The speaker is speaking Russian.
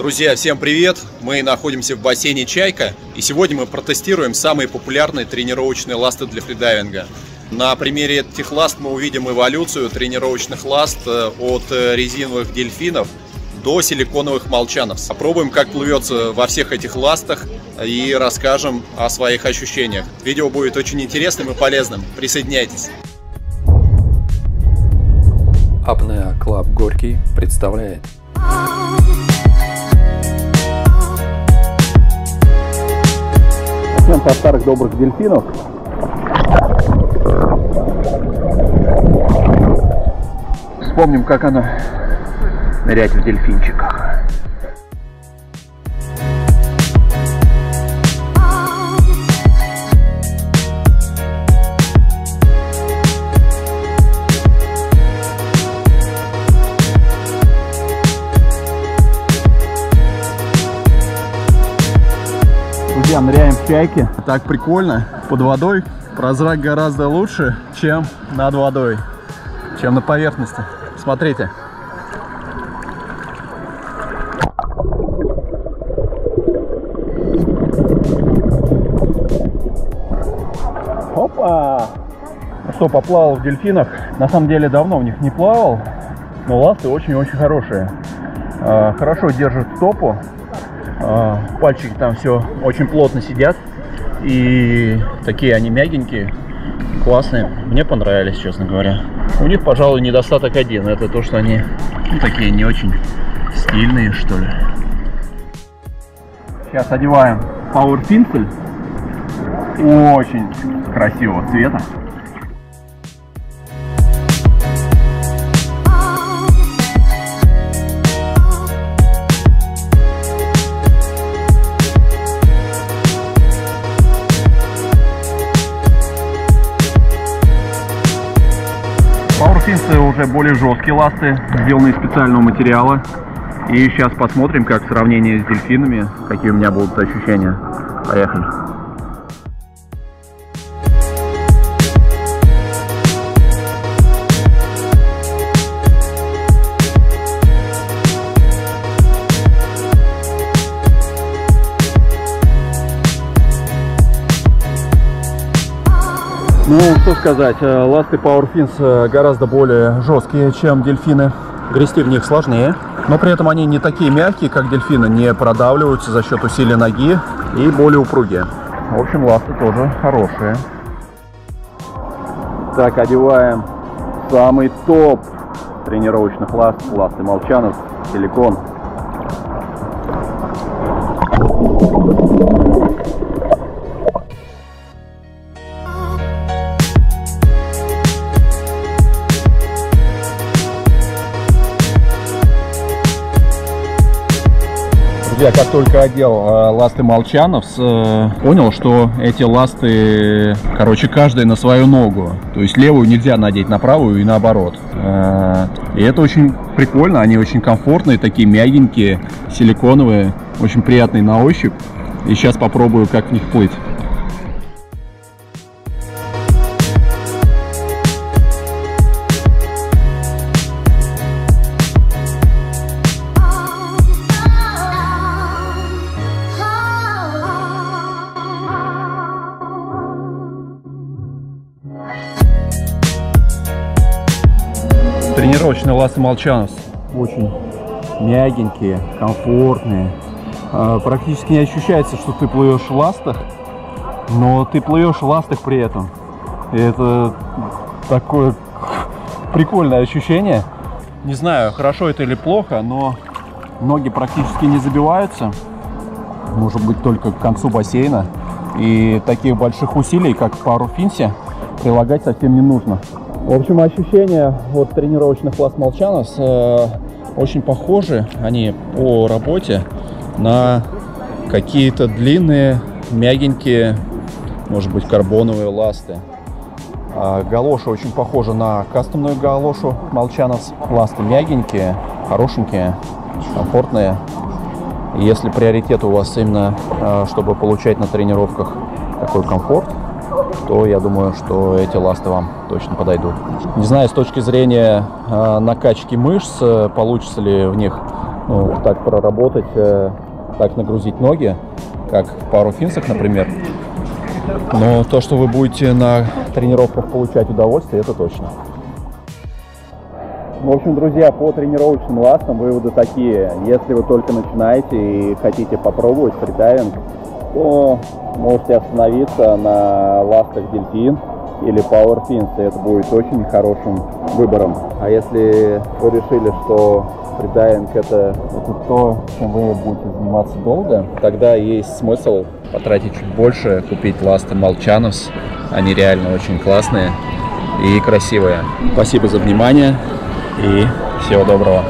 Друзья, всем привет! Мы находимся в бассейне «Чайка» и сегодня мы протестируем самые популярные тренировочные ласты для фридайвинга. На примере этих ласт мы увидим эволюцию тренировочных ласт э, от э, резиновых дельфинов до силиконовых молчанов. Попробуем, как плывется во всех этих ластах и расскажем о своих ощущениях. Видео будет очень интересным и полезным. Присоединяйтесь! Apnea Club Горький представляет со старых добрых дельфинов. Вспомним, как оно нырять в дельфинчиках. Чайки. Так прикольно. Под водой прозрак гораздо лучше, чем над водой, чем на поверхности. Смотрите. Опа! Ну что, поплавал в дельфинах. На самом деле давно в них не плавал, но ласты очень-очень хорошие. А, хорошо держат стопу. А, пальчики там все очень плотно сидят. И такие они мягенькие, классные. Мне понравились, честно говоря. У них, пожалуй, недостаток один. Это то, что они ну, такие не очень стильные, что ли. Сейчас одеваем Power Pinsel. Очень красивого цвета. Powerfins уже более жесткие ласты, сделаны из специального материала. И сейчас посмотрим, как в сравнении с дельфинами, какие у меня будут ощущения. Поехали. Ну, что сказать, э, ласты Power Fins э, гораздо более жесткие, чем дельфины. Грести в них сложнее, но при этом они не такие мягкие, как дельфины, не продавливаются за счет усилия ноги и более упругие. В общем, ласты тоже хорошие. Так, одеваем самый топ тренировочных ласт, ласты Молчанов, силикон. Я как только одел э, ласты Молчанов, э, понял, что эти ласты, короче, каждая на свою ногу. То есть левую нельзя надеть на правую и наоборот. Э, и это очень прикольно, они очень комфортные, такие мягенькие, силиконовые, очень приятные на ощупь. И сейчас попробую, как в них плыть. Тренировочные ласты Молчанус очень мягенькие, комфортные. А, практически не ощущается, что ты плывешь в ластах, но ты плывешь в ластах при этом. И это такое прикольное ощущение. Не знаю, хорошо это или плохо, но ноги практически не забиваются. Может быть, только к концу бассейна. И таких больших усилий, как пару финсе, прилагать совсем не нужно. В общем, ощущения от тренировочных ласт Молчанос э, очень похожи, они по работе, на какие-то длинные, мягенькие, может быть, карбоновые ласты. А галоша очень похожа на кастомную галошу Молчанос. Ласты мягенькие, хорошенькие, комфортные. Если приоритет у вас именно, э, чтобы получать на тренировках такой комфорт, то я думаю, что эти ласты вам точно подойдут. Не знаю, с точки зрения э, накачки мышц, э, получится ли в них ну, так проработать, э, так нагрузить ноги, как пару финсах, например. Но то, что вы будете на тренировках получать удовольствие, это точно. В общем, друзья, по тренировочным ластам выводы такие. Если вы только начинаете и хотите попробовать фридайвинг, то можете остановиться на ластах дельфин или Fins, и это будет очень хорошим выбором. А если вы решили, что фридайвинг это, это то, чем вы будете заниматься долго, тогда есть смысл потратить чуть больше, купить ласты Молчановс. Они реально очень классные и красивые. Спасибо за внимание и всего доброго.